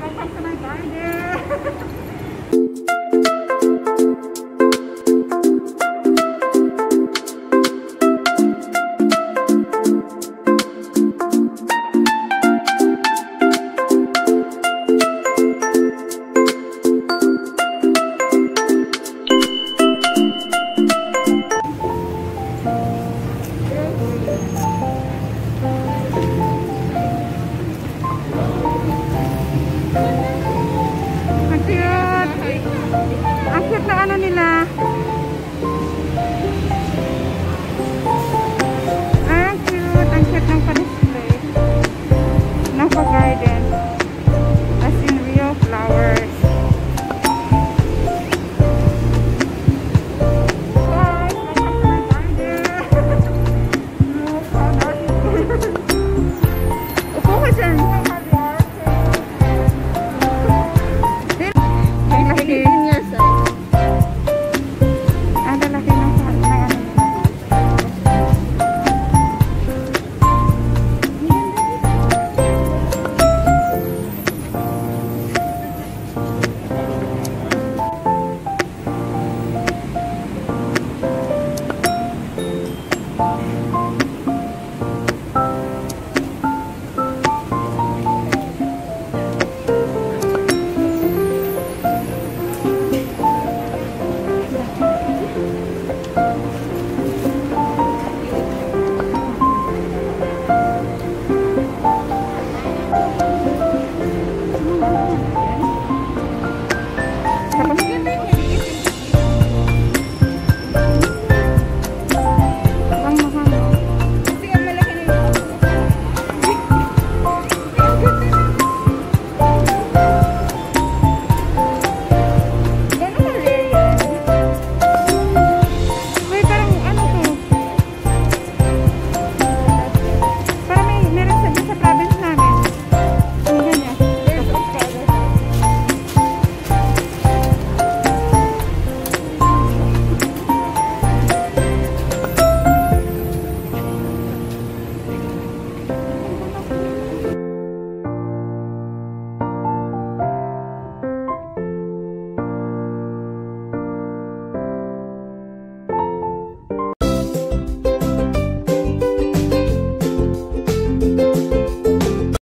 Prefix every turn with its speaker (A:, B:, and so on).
A: 高くないか ano nila. Ang cute. Ang cute ng pa-display. Ng pa-garden. As in real flowers. Upo ko dyan.